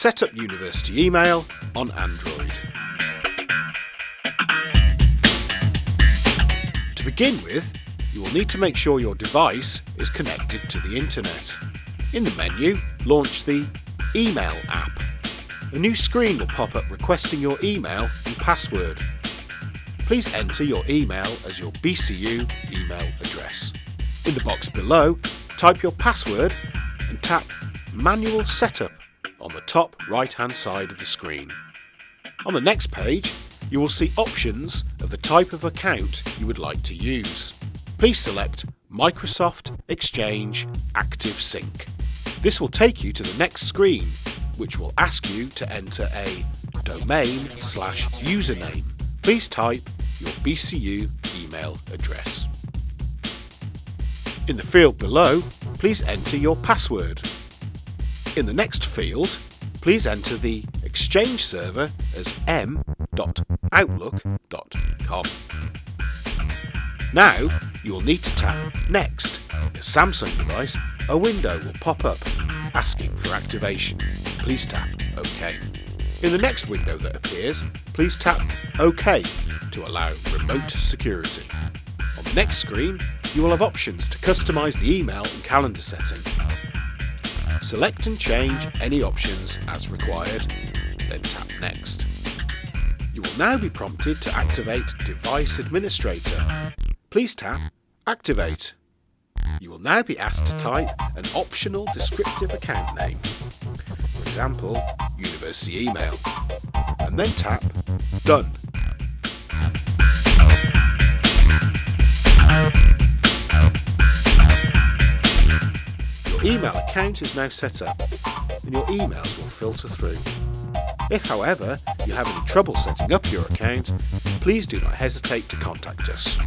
Set up University Email on Android. To begin with, you will need to make sure your device is connected to the internet. In the menu, launch the Email app. A new screen will pop up requesting your email and password. Please enter your email as your BCU email address. In the box below, type your password and tap Manual Setup the top right hand side of the screen. On the next page, you will see options of the type of account you would like to use. Please select Microsoft Exchange Active Sync. This will take you to the next screen, which will ask you to enter a domain slash username. Please type your BCU email address. In the field below, please enter your password. In the next field, please enter the Exchange server as m.outlook.com. Now, you will need to tap Next. A Samsung device, a window will pop up asking for activation. Please tap OK. In the next window that appears, please tap OK to allow remote security. On the next screen, you will have options to customise the email and calendar setting. Select and change any options as required, then tap Next. You will now be prompted to activate Device Administrator. Please tap Activate. You will now be asked to type an optional descriptive account name, for example, University Email, and then tap Done. Email account is now set up and your emails will filter through. If, however, you have any trouble setting up your account, please do not hesitate to contact us.